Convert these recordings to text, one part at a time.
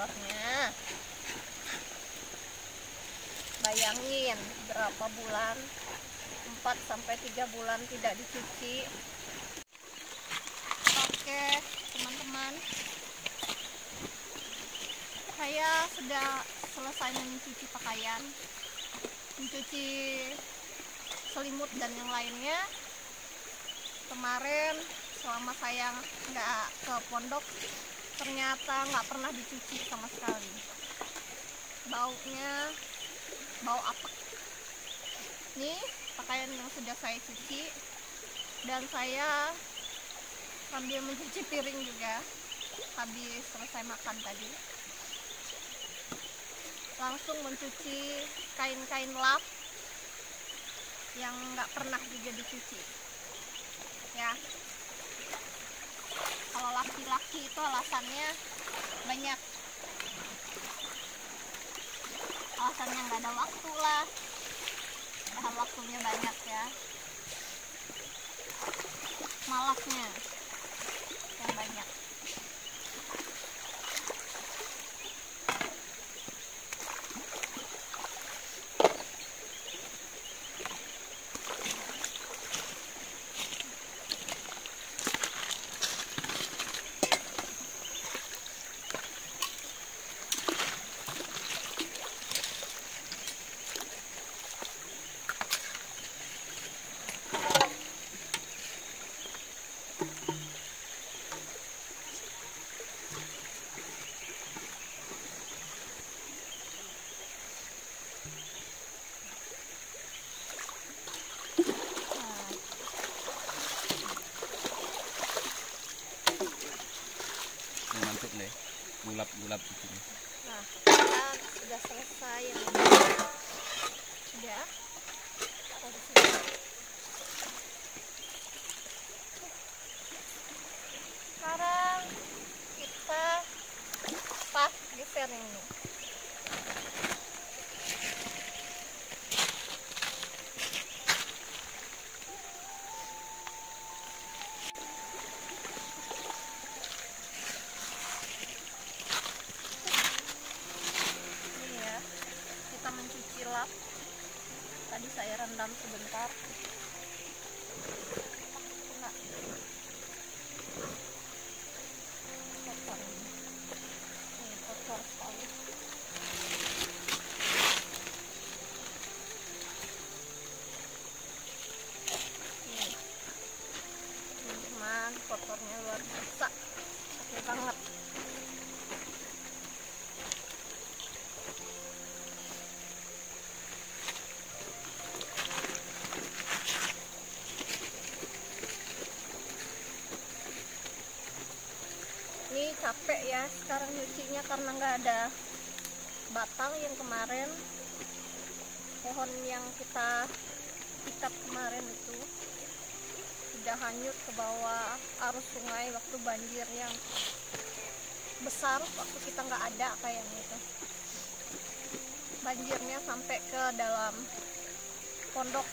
kotornya bayangin berapa bulan? 4 sampai 3 bulan tidak dicuci. Oke teman-teman. Saya sudah selesai mencuci pakaian mencuci selimut dan yang lainnya. Kemarin selama saya nggak ke pondok ternyata nggak pernah dicuci sama sekali. Baunya bau apek. Ini pakaian yang sudah saya cuci. Dan saya sambil mencuci piring juga. Habis selesai makan tadi. Langsung mencuci kain-kain lap yang nggak pernah juga dicuci. Ya laki-laki itu alasannya banyak. Alasannya nggak ada waktu lah. Padahal waktunya banyak ya. Malasnya yang banyak Nah, Ini mantap nih. Gulap-gulap di sini. Nah, kita sudah selesai yang. Sudah. Sekarang kita pas geser. Ini ya, kita mencuci lap. Tadi saya rendam sebentar. Enggak. Kotor ini. Ini kotor sekali. Nih. Teman-teman, kotornya luar biasa. Oke banget. ini capek ya. Sekarang nyucinya karena nggak ada batang yang kemarin. Pohon yang kita ikat kemarin itu sudah hanyut ke bawah arus sungai waktu banjir yang besar. Waktu kita nggak ada kayaknya itu. Banjirnya sampai ke dalam pondok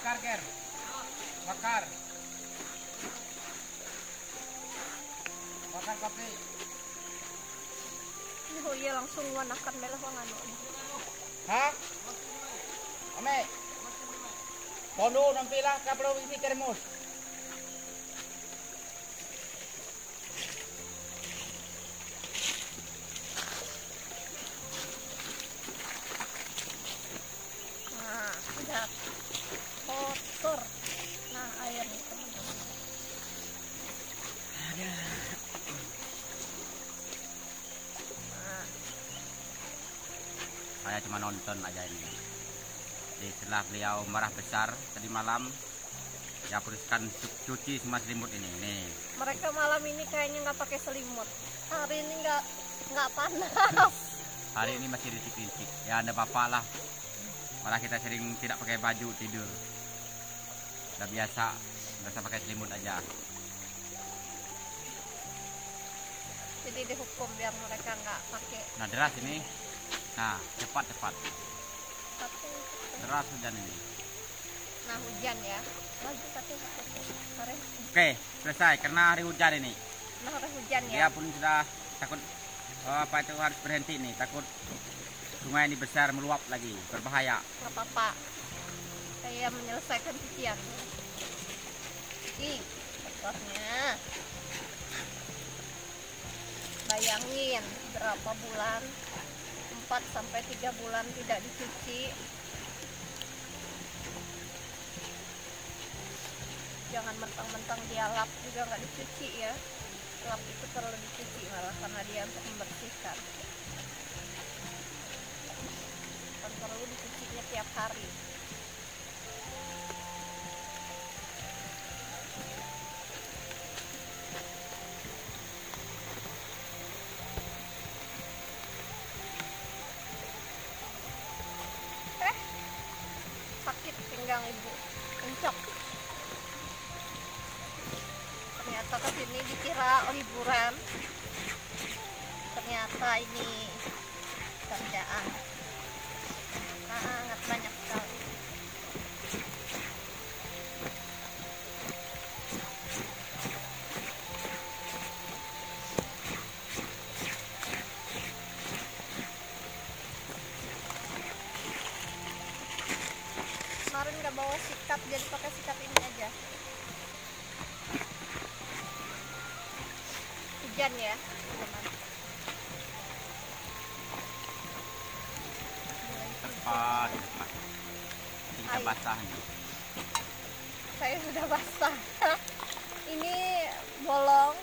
Bakar, Ger. Bakar. Bakar kopi. oh iya langsung wanakan melah wangano Hah? Ame. Pondo nampilah ka provinsi Keremos. Nah, sudah kotor. Nah, teman-teman. Nah, Saya cuma nonton aja ini. Jadi setelah beliau marah besar tadi malam, ya cu- cuci semua selimut ini. Nih, mereka malam ini kayaknya nggak pakai selimut. Hari ini nggak nggak panas. hari ini masih rintik-rintik. Ya ada apa lah. Malah kita sering tidak pakai baju tidur. Udah biasa, biasa pakai selimut aja. Jadi dihukum biar mereka nggak pakai Nah deras ini. Nah cepat cepat. Deras hujan ini. Nah hujan ya. Oke, selesai karena hari hujan ini. Nah, hari hujan Dia ya. pun sudah takut oh, apa itu harus berhenti nih, takut sungai ini besar meluap lagi, berbahaya. Nggak apa-apa. Saya menyelesaikan cucian. Ih, kotornya. Bayangin berapa bulan 4 sampai 3 bulan tidak dicuci. Jangan mentang-mentang dia lap juga nggak dicuci ya. Lap itu perlu dicuci malah karena dia untuk membersihkan. Kan perlu dicucinya tiap hari. Liburan. Ternyata ini kerjaan. Sangat banyak sekali. Kemarin nggak bawa sikat, jadi pakai sikat ini aja. Hujan ya, teman. Tepat, Ayo. basah saya sudah basah. Ini bolong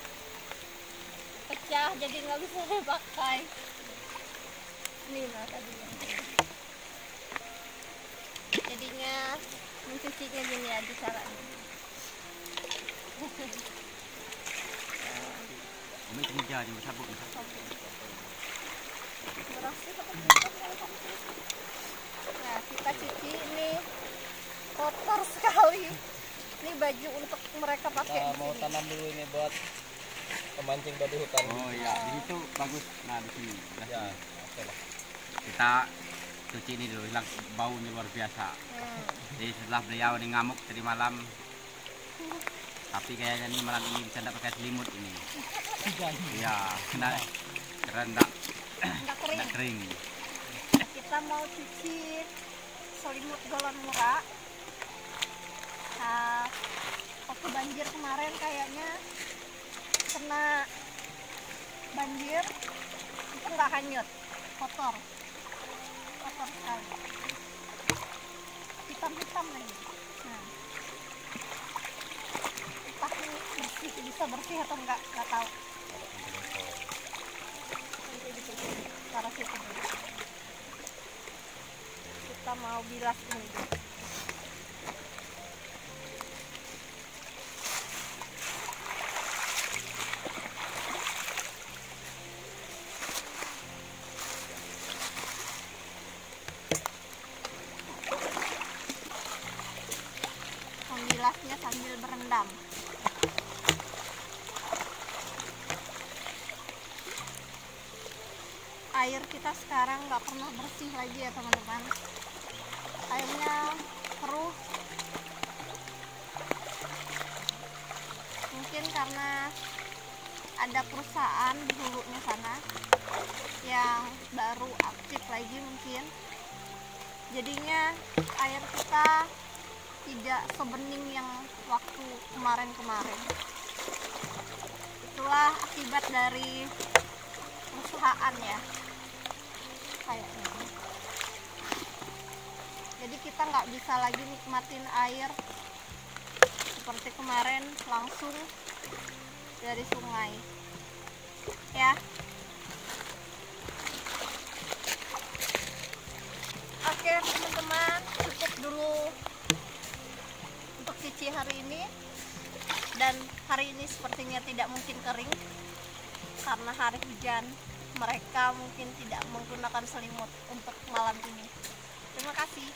pecah jadi nggak bisa dipakai. Ini nah tadi. Jadinya mencucinya gini aja caranya Nah kita cuci ini kotor sekali ini baju untuk mereka pakai Nah, mau tanam dulu ini buat pemancing babi hutan. Oh iya, di situ bagus. Nah, di sini. Ya, sini. oke lah. Kita cuci ini dulu, hilang baunya luar biasa. Hmm. Jadi setelah beliau ini ngamuk tadi malam, tapi kayaknya nih malam ini bisa nggak pakai selimut ini. Iya, kena nggak? Nggak kering nggak kering. kita mau cuci selimut galon murah nah, waktu banjir kemarin kayaknya kena banjir itu nggak hanyut kotor. Kotor sekali. Hitam-hitam lagi. Nah. ini bersih bisa bersih atau enggak nggak tahu. Situ dulu kita mau bilas ini sambil berendam. Air kita sekarang nggak pernah bersih lagi ya teman-teman. Airnya keruh. Mungkin karena ada perusahaan di hulunya sana yang baru aktif lagi mungkin. Jadinya air kita tidak sebening yang waktu kemarin-kemarin. Itulah akibat dari perusahaan ya. Kayaknya. Jadi kita nggak bisa lagi nikmatin air seperti kemarin langsung dari sungai. Ya. Oke teman-teman, cukup dulu hari ini. Dan hari ini sepertinya tidak mungkin kering. Karena hari hujan mereka mungkin tidak menggunakan selimut untuk malam ini. Terima kasih